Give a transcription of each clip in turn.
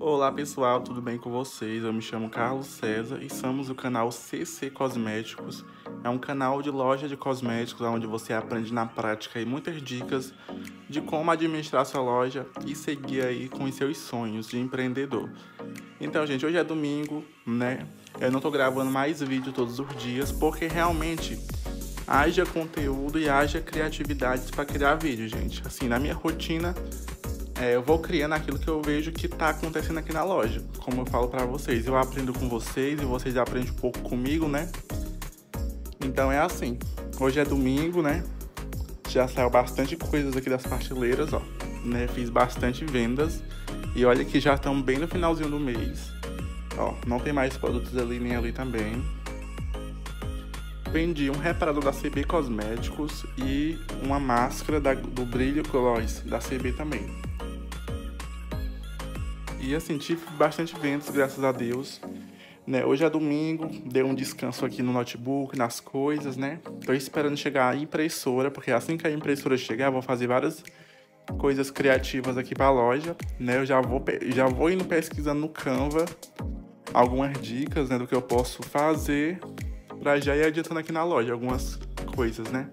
Olá pessoal, tudo bem com vocês? Eu me chamo Carlos César e somos o canal CC Cosméticos. É um canal de loja de cosméticos onde você aprende na prática muitas dicas de como administrar sua loja e seguir aí com os seus sonhos de empreendedor. Então, gente, hoje é domingo, né? Eu não tô gravando mais vídeo todos os dias porque realmente haja conteúdo e haja criatividade para criar vídeo, gente. Assim, na minha rotina é, eu vou criando aquilo que eu vejo que está acontecendo aqui na loja. Como eu falo para vocês, eu aprendo com vocês e vocês aprendem um pouco comigo, né? Então é assim. Hoje é domingo, né? Já saiu bastante coisas aqui das prateleiras, ó. Né? Fiz bastante vendas. E olha que já estamos bem no finalzinho do mês. Ó, não tem mais produtos ali nem ali também. Vendi um reparador da CB Cosméticos e uma máscara da, do Brilho Gloss da CB também. E assim, tive bastante vendas, graças a Deus. Né? Hoje é domingo, dei um descanso aqui no notebook, nas coisas, né? Tô esperando chegar a impressora, porque assim que a impressora chegar, vou fazer várias coisas criativas aqui para a loja, né? Eu já vou, já vou indo pesquisando no Canva algumas dicas, né, do que eu posso fazer para já ir adiantando aqui na loja algumas coisas, né?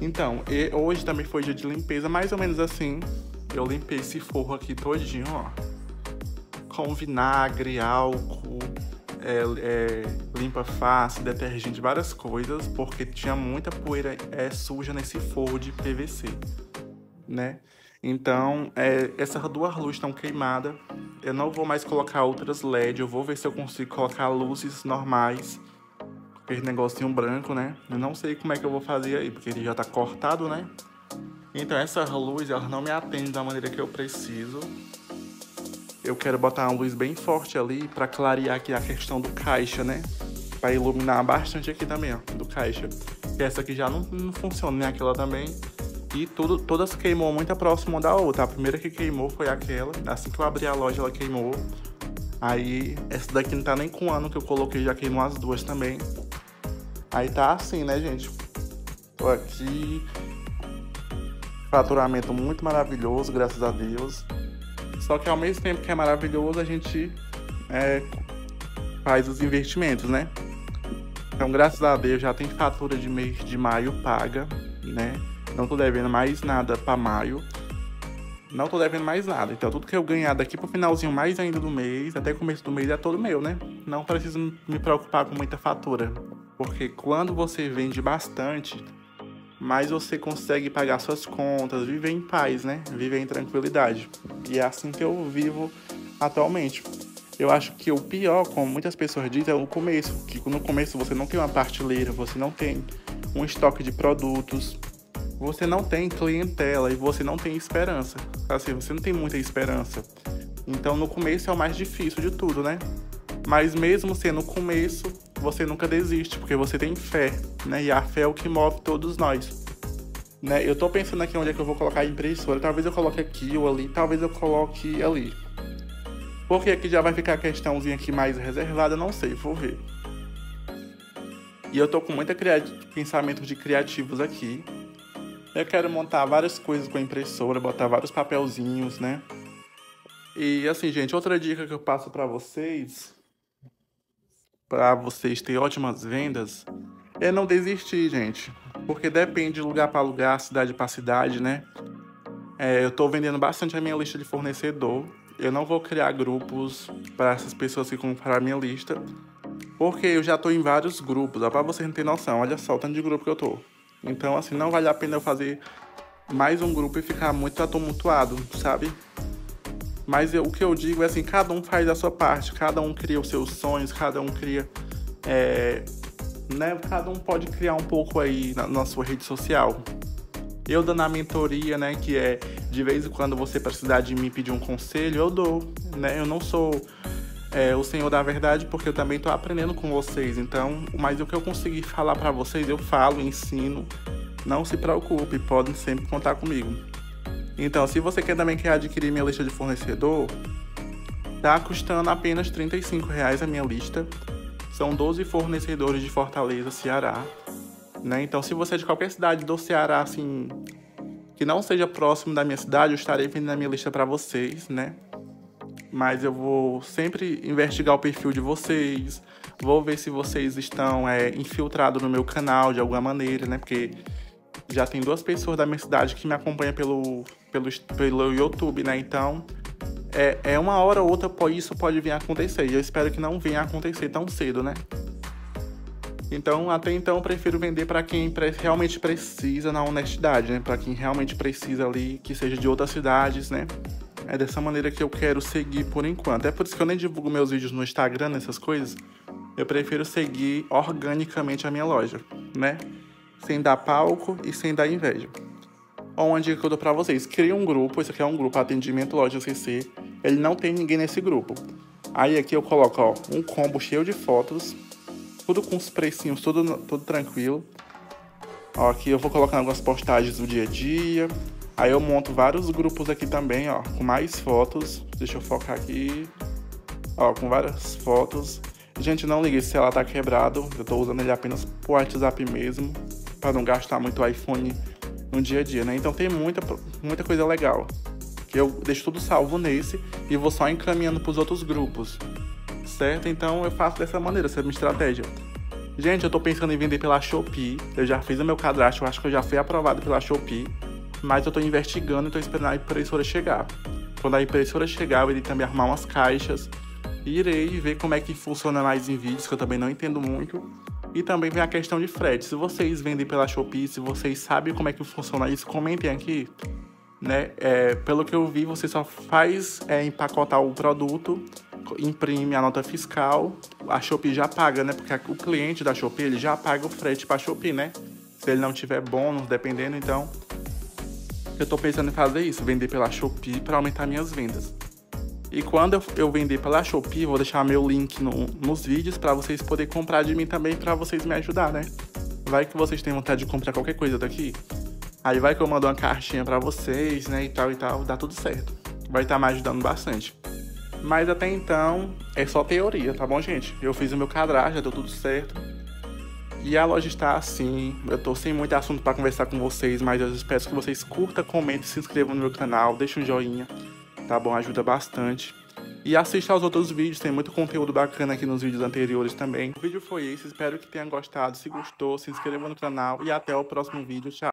Então, hoje também foi dia de limpeza, mais ou menos assim. Eu limpei esse forro aqui todinho, ó com vinagre, álcool, é, é, limpa face, detergente, várias coisas, porque tinha muita poeira é, suja nesse forro de PVC, né? Então, é, essas duas luzes estão queimadas. Eu não vou mais colocar outras LED. Eu vou ver se eu consigo colocar luzes normais. Aquele negocinho branco, né? Eu não sei como é que eu vou fazer aí, porque ele já tá cortado, né? Então, essas luzes, elas não me atendem da maneira que eu preciso eu quero botar uma luz bem forte ali para clarear aqui a questão do caixa, né? Para iluminar bastante aqui também, ó, do caixa. Que essa aqui já não, não funciona, né? Aquela também. E tudo, todas queimou muito próximo da outra. A primeira que queimou foi aquela. Assim que eu abri a loja, ela queimou. Aí, essa daqui não tá nem com ano que eu coloquei, já queimou as duas também. Aí tá assim, né, gente? Tô aqui. Faturamento muito maravilhoso, graças a Deus. Só que ao mesmo tempo que é maravilhoso, a gente é, faz os investimentos, né? Então, graças a Deus, já tem fatura de mês de maio paga, né? Não tô devendo mais nada para maio. Não tô devendo mais nada. Então, tudo que eu ganhar daqui pro finalzinho mais ainda do mês, até começo do mês, é todo meu, né? Não preciso me preocupar com muita fatura. Porque quando você vende bastante, mais você consegue pagar suas contas, viver em paz, né? Viver em tranquilidade. E é assim que eu vivo atualmente. Eu acho que o pior, como muitas pessoas dizem, é o começo. Que no começo você não tem uma partilheira, você não tem um estoque de produtos, você não tem clientela e você não tem esperança. Assim, você não tem muita esperança. Então no começo é o mais difícil de tudo, né? Mas mesmo sendo o começo, você nunca desiste, porque você tem fé, né? E a fé é o que move todos nós. Né? Eu tô pensando aqui onde é que eu vou colocar a impressora. Talvez eu coloque aqui ou ali, talvez eu coloque ali. Porque aqui já vai ficar a questãozinha aqui mais reservada, não sei, vou ver. E eu tô com muita pensamento de criativos aqui. Eu quero montar várias coisas com a impressora, botar vários papelzinhos, né? E assim, gente, outra dica que eu passo para vocês para vocês terem ótimas vendas é não desistir, gente. Porque depende de lugar para lugar, cidade para cidade, né? É, eu estou vendendo bastante a minha lista de fornecedor. Eu não vou criar grupos para essas pessoas que compraram a minha lista. Porque eu já estou em vários grupos, dá para vocês não terem noção. Olha só o tanto de grupo que eu tô. Então, assim, não vale a pena eu fazer mais um grupo e ficar muito tumultuado, sabe? Mas eu, o que eu digo é assim, cada um faz a sua parte, cada um cria os seus sonhos, cada um cria. É, né, cada um pode criar um pouco aí na, na sua rede social. Eu dando a mentoria, né, que é de vez em quando você precisar de mim pedir um conselho, eu dou, né? Eu não sou é, o senhor da verdade porque eu também estou aprendendo com vocês. Então, mas o que eu conseguir falar para vocês, eu falo, ensino. Não se preocupe, podem sempre contar comigo. Então, se você quer também quer adquirir minha lista de fornecedor, tá custando apenas 35 reais a minha lista. São 12 fornecedores de Fortaleza, Ceará. Né? Então, se você é de qualquer cidade do Ceará, assim, que não seja próximo da minha cidade, eu estarei vendendo a minha lista para vocês, né? mas eu vou sempre investigar o perfil de vocês, vou ver se vocês estão é, infiltrados no meu canal de alguma maneira, né? Porque já tem duas pessoas da minha cidade que me acompanham pelo, pelo, pelo YouTube, né? Então, é, é uma hora ou outra isso pode vir a acontecer. E eu espero que não venha a acontecer tão cedo, né? Então, até então, eu prefiro vender para quem realmente precisa na honestidade, né? Para quem realmente precisa ali, que seja de outras cidades, né? É dessa maneira que eu quero seguir por enquanto. É por isso que eu nem divulgo meus vídeos no Instagram, essas coisas. Eu prefiro seguir organicamente a minha loja, né? Sem dar palco e sem dar inveja. Uma dica que eu dou pra vocês. Crie um grupo, esse aqui é um grupo Atendimento Loja CC. Ele não tem ninguém nesse grupo. Aí aqui eu coloco, ó, um combo cheio de fotos tudo com os precinhos, tudo, tudo tranquilo. Ó, aqui eu vou colocar algumas postagens do dia a dia. Aí eu monto vários grupos aqui também, ó, com mais fotos. Deixa eu focar aqui. Ó, com várias fotos. Gente, não ligue se ela tá quebrado. Eu tô usando ele apenas pro WhatsApp mesmo, para não gastar muito iPhone no dia a dia, né? Então tem muita, muita coisa legal. Que eu deixo tudo salvo nesse e vou só encaminhando pros outros grupos certo? Então eu faço dessa maneira, essa é a minha estratégia. Gente, eu tô pensando em vender pela Shopee. Eu já fiz o meu cadastro, eu acho que eu já fui aprovado pela Shopee. Mas eu tô investigando e tô esperando a impressora chegar. Quando a impressora chegar, eu irei também arrumar umas caixas. Irei ver como é que funciona mais em vídeos, que eu também não entendo muito. E também vem a questão de frete. Se vocês vendem pela Shopee, se vocês sabem como é que funciona isso, comentem aqui. Né? É, pelo que eu vi, você só faz é, empacotar o produto imprime a nota fiscal, a Shopee já paga, né? Porque o cliente da Shopee ele já paga o frete para a Shopee, né? Se ele não tiver bônus, dependendo, então eu tô pensando em fazer isso, vender pela Shopee para aumentar minhas vendas. E quando eu, eu vender pela Shopee, vou deixar meu link no, nos vídeos para vocês poderem comprar de mim também, para vocês me ajudar, né? Vai que vocês têm vontade de comprar qualquer coisa daqui. Aí vai que eu mando uma caixinha para vocês, né, e tal e tal, dá tudo certo. Vai estar tá me ajudando bastante. Mas até então é só teoria, tá bom, gente? Eu fiz o meu cadastro, já deu tudo certo. E a loja está assim. Eu tô sem muito assunto para conversar com vocês, mas eu espero que vocês curtam, comentem, se inscrevam no meu canal, deixem um joinha, tá bom? Ajuda bastante. E assista aos outros vídeos, tem muito conteúdo bacana aqui nos vídeos anteriores também. O vídeo foi esse, espero que tenha gostado. Se gostou, se inscreva no canal e até o próximo vídeo. Tchau!